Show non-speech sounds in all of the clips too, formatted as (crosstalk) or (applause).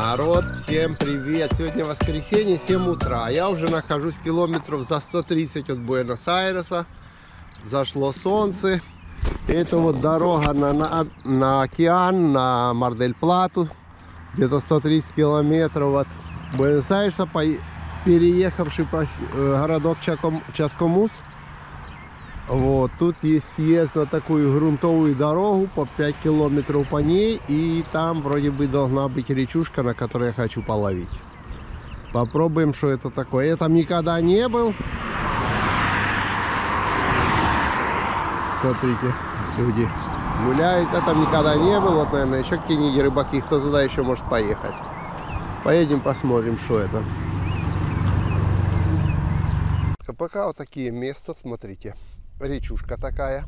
Народ, всем привет! Сегодня воскресенье, 7 утра. Я уже нахожусь километров за 130 от Буэнос-Айреса. Зашло солнце. Это вот дорога на, на, на океан, на Мардель-Плату. Где-то 130 километров от Буэнос-Айреса, переехавший по э, городок Чаком, Часкомус. Вот, тут есть съезд на такую грунтовую дорогу по 5 километров по ней. И там вроде бы должна быть речушка, на которой я хочу половить. Попробуем, что это такое. Я там никогда не был. Смотрите, люди гуляют. Я там никогда не был. Вот, наверное, еще какие-нибудь рыбаки. Кто туда еще может поехать. Поедем посмотрим, что это. Пока вот такие места, смотрите речушка такая.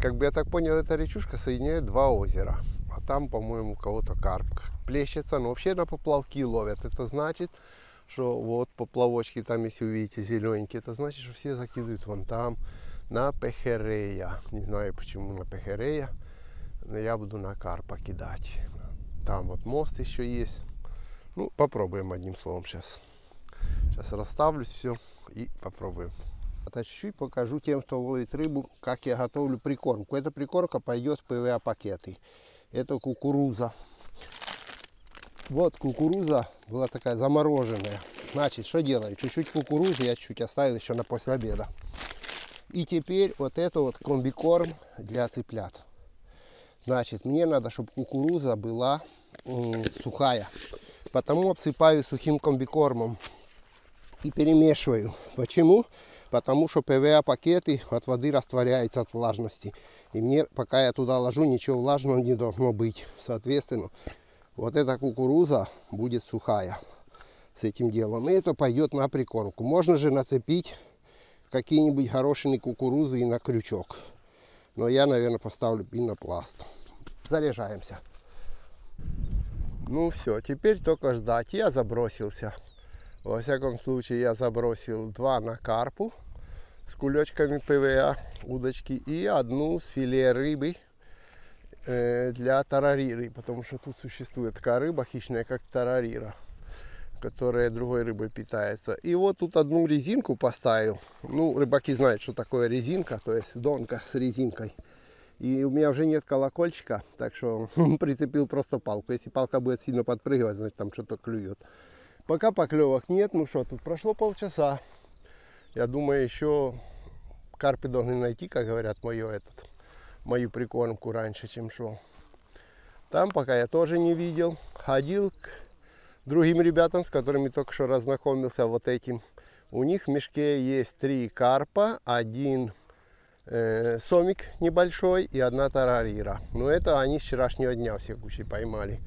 Как бы я так понял, эта речушка соединяет два озера. А там, по-моему, у кого-то карп плещется. Но вообще на поплавки ловят. Это значит, что вот поплавочки там, если увидите зелененькие, это значит, что все закидывают вон там на пехерея. Не знаю, почему на пехерея. Но я буду на карпа кидать. Там вот мост еще есть. Ну, попробуем одним словом сейчас. Сейчас расставлюсь все и попробуем. Это чуть-чуть покажу тем, кто ловит рыбу, как я готовлю прикормку. Эта прикормка пойдет в ПВА пакеты. Это кукуруза. Вот кукуруза была такая замороженная. Значит, что делаю? Чуть-чуть кукурузы я чуть-чуть оставил еще на после обеда. И теперь вот это вот комбикорм для цыплят. Значит, мне надо, чтобы кукуруза была сухая. Потому обсыпаю сухим комбикормом и перемешиваю. Почему? Потому что ПВА пакеты от воды растворяются от влажности. И мне, пока я туда ложу, ничего влажного не должно быть. Соответственно, вот эта кукуруза будет сухая с этим делом. И это пойдет на прикормку. Можно же нацепить какие-нибудь горошины кукурузы и на крючок. Но я, наверное, поставлю пенопласт. Заряжаемся. Ну все, теперь только ждать. Я забросился. Во всяком случае, я забросил два на карпу с кулечками ПВА, удочки, и одну с филе рыбы э, для тарариры, потому что тут существует такая рыба хищная, как тарарира, которая другой рыбой питается. И вот тут одну резинку поставил. Ну, рыбаки знают, что такое резинка, то есть донка с резинкой. И у меня уже нет колокольчика, так что (laughs) прицепил просто палку. Если палка будет сильно подпрыгивать, значит там что-то клюет. Пока поклевок нет. Ну что, тут прошло полчаса. Я думаю, еще карпы должны найти, как говорят, мою, этот, мою прикормку раньше, чем шел. Там пока я тоже не видел. Ходил к другим ребятам, с которыми только что разнакомился вот этим. У них в мешке есть три карпа, один э, сомик небольшой и одна тарарира. Но это они с вчерашнего дня все кучей поймали.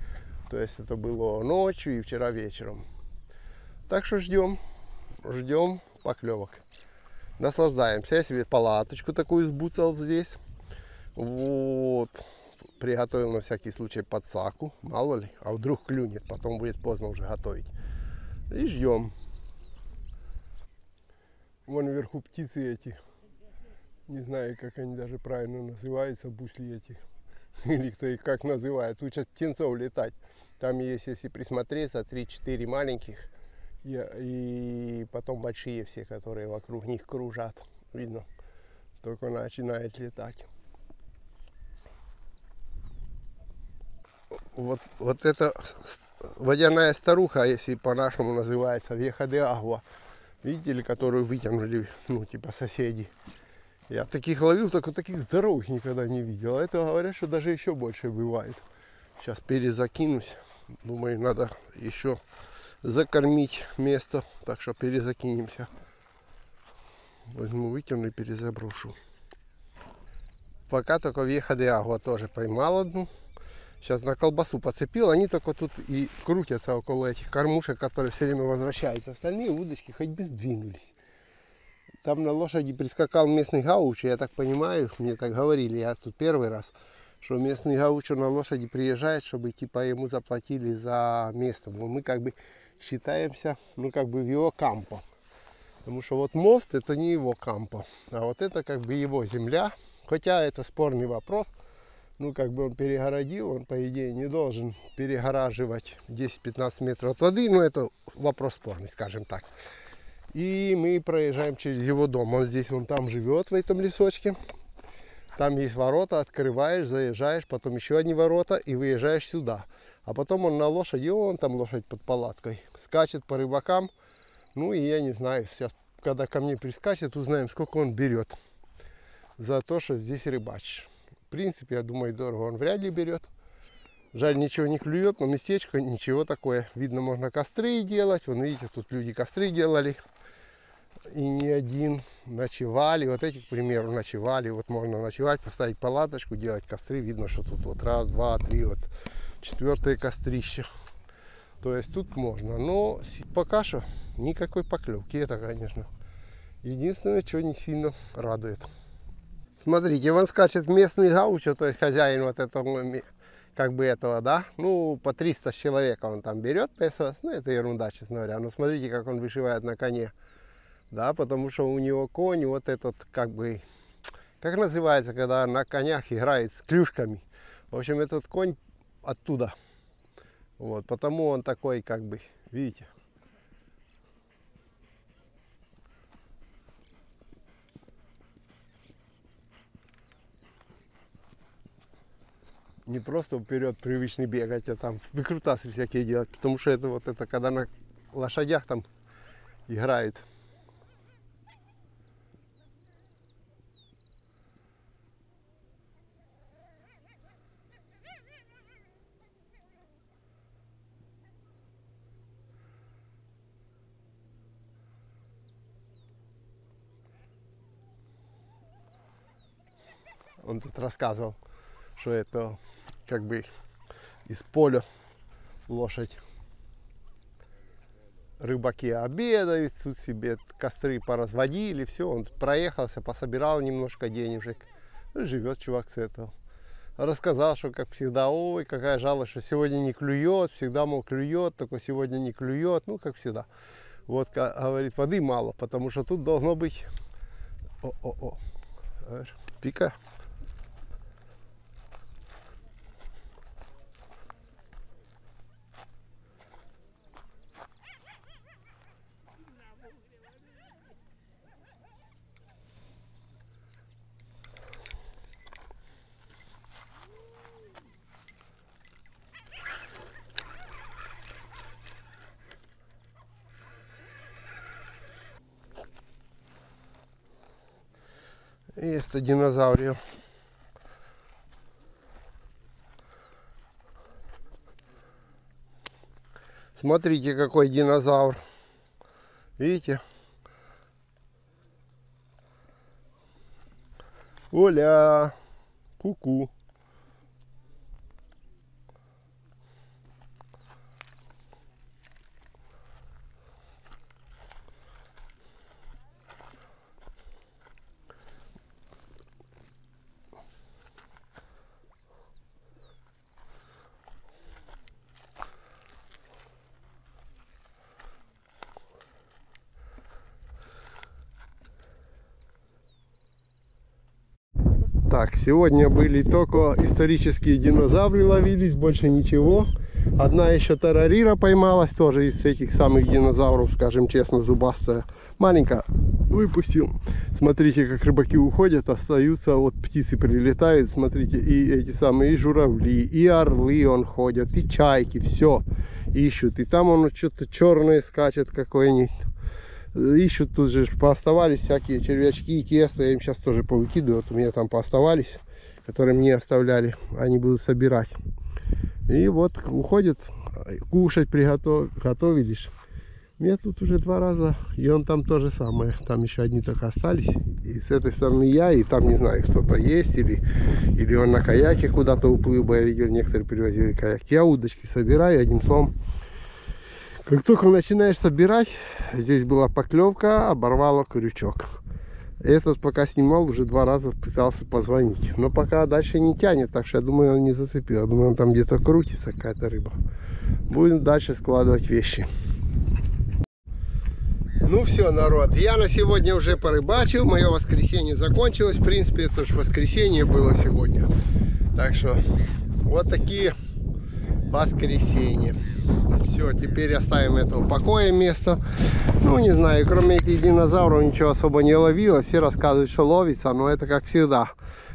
То есть это было ночью и вчера вечером. Так что ждем, ждем поклевок. Наслаждаемся. Я себе палаточку такую сбуцал здесь. Вот. Приготовил на всякий случай подсаку. Мало ли. А вдруг клюнет. Потом будет поздно уже готовить. И ждем. Вон вверху птицы эти. Не знаю, как они даже правильно называются, бусли эти. (laughs) Или кто их как называет. Учат птенцов летать. Там есть, если присмотреться, 3-4 маленьких и, потом большие все, которые вокруг них кружат. Видно, только начинает летать. Вот, вот это водяная старуха, если по-нашему называется, веха де агва. Видели, которую вытянули, ну, типа соседи. Я таких ловил, только таких здоровых никогда не видел. А это говорят, что даже еще больше бывает. Сейчас перезакинусь. Думаю, надо еще закормить место. Так что перезакинемся. Возьму, вытяну и перезаброшу. Пока только веха де агва тоже поймал одну. Сейчас на колбасу подцепил. Они только тут и крутятся около этих кормушек, которые все время возвращаются. Остальные удочки хоть бы сдвинулись. Там на лошади прискакал местный гауч, я так понимаю, мне так говорили, я тут первый раз, что местный гауч на лошади приезжает, чтобы типа ему заплатили за место. Мы как бы считаемся, ну, как бы в его кампо. Потому что вот мост это не его кампо, а вот это как бы его земля. Хотя это спорный вопрос, ну, как бы он перегородил, он, по идее, не должен перегораживать 10-15 метров от воды, но это вопрос спорный, скажем так. И мы проезжаем через его дом. Он здесь, он там живет, в этом лесочке. Там есть ворота, открываешь, заезжаешь, потом еще одни ворота и выезжаешь сюда. А потом он на лошади, он там лошадь под палаткой, скачет по рыбакам. Ну и я не знаю, сейчас, когда ко мне прискачет, узнаем, сколько он берет за то, что здесь рыбачишь. В принципе, я думаю, дорого он вряд ли берет. Жаль, ничего не клюет, но местечко ничего такое. Видно, можно костры делать. Вон, видите, тут люди костры делали. И не один ночевали. Вот эти, к примеру, ночевали. Вот можно ночевать, поставить палаточку, делать костры. Видно, что тут вот раз, два, три, вот четвертое кострище. То есть тут можно. Но пока что никакой поклевки. Это, конечно, единственное, что не сильно радует. Смотрите, вон скачет местный гаучо, то есть хозяин вот этого, как бы этого, да, ну, по 300 человека он там берет песо, ну, это ерунда, честно говоря, но смотрите, как он вышивает на коне, да, потому что у него конь вот этот, как бы, как называется, когда на конях играет с клюшками, в общем, этот конь оттуда, вот, потому он такой, как бы, видите, не просто вперед привычный бегать, а там выкрутасы всякие делать, потому что это вот это, когда на лошадях там играют. Он тут рассказывал, что это как бы из поля лошадь. Рыбаки обедают, тут себе костры поразводили, все, он проехался, пособирал немножко денежек. Ну, живет чувак с этого. Рассказал, что как всегда, ой, какая жалость, что сегодня не клюет, всегда, мол, клюет, только сегодня не клюет, ну, как всегда. Вот, говорит, воды мало, потому что тут должно быть... О-о-о. Пика. И это динозаврию. Смотрите, какой динозавр. Видите? Оля! Ку-ку! Так, сегодня были только исторические динозавры ловились, больше ничего. Одна еще тарарира поймалась, тоже из этих самых динозавров, скажем честно, зубастая. Маленькая, выпустил. Смотрите, как рыбаки уходят, остаются, вот птицы прилетают, смотрите, и эти самые, и журавли, и орлы он ходят, и чайки, все ищут. И там он что-то черное скачет какой-нибудь ищут тут же пооставались всякие червячки и тесто. Я им сейчас тоже повыкидываю. Вот у меня там пооставались которые мне оставляли. Они будут собирать. И вот уходят кушать приготов готовились. Меня тут уже два раза и он там то же самое. Там еще одни только остались. И с этой стороны я и там не знаю кто-то есть или или он на каяке куда-то уплыл бы. Я видел некоторые привозили каяк я удочки собираю одним словом как только начинаешь собирать, здесь была поклевка, оборвала крючок. Этот пока снимал, уже два раза пытался позвонить. Но пока дальше не тянет, так что я думаю, он не зацепил. Я думаю, он там где-то крутится какая-то рыба. Будем дальше складывать вещи. Ну все, народ, я на сегодня уже порыбачил. Мое воскресенье закончилось. В принципе, это же воскресенье было сегодня. Так что вот такие воскресенья. Все, теперь оставим это в покое место. Ну, не знаю, кроме этих динозавров ничего особо не ловилось. Все рассказывают, что ловится, но это как всегда.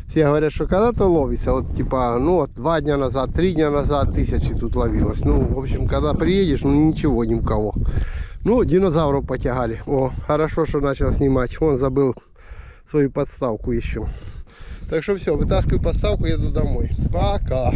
Все говорят, что когда-то ловится, вот типа, ну вот два дня назад, три дня назад тысячи тут ловилось. Ну, в общем, когда приедешь, ну ничего, ни у кого. Ну, динозавров потягали. О, хорошо, что начал снимать. Он забыл свою подставку еще. Так что все, вытаскиваю подставку, еду домой. Пока.